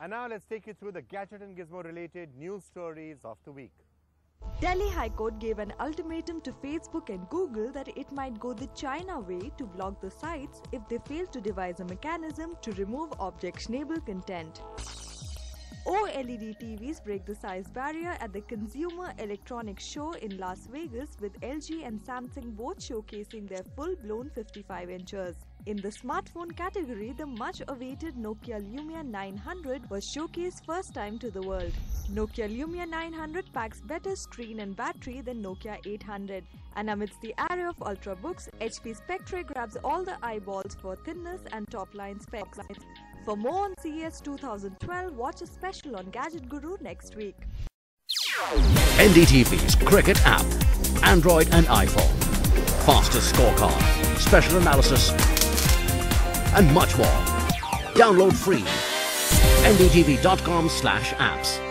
And now let's take you through the gadget and gizmo related news stories of the week. Delhi High Court gave an ultimatum to Facebook and Google that it might go the China way to block the sites if they fail to devise a mechanism to remove objectionable content. OLED TVs break the size barrier at the Consumer Electronics Show in Las Vegas with LG and Samsung both showcasing their full-blown 55 inches. In the smartphone category, the much awaited Nokia Lumia 900 was showcased first time to the world. Nokia Lumia 900 packs better screen and battery than Nokia 800. And amidst the array of ultrabooks, HP Spectre grabs all the eyeballs for thinness and top line specs. For more on CES 2012, watch a special on Gadget Guru next week. NDTV's Cricket app, Android and iPhone. Fastest scorecard, special analysis, and much more. Download free. ndtv.com slash apps.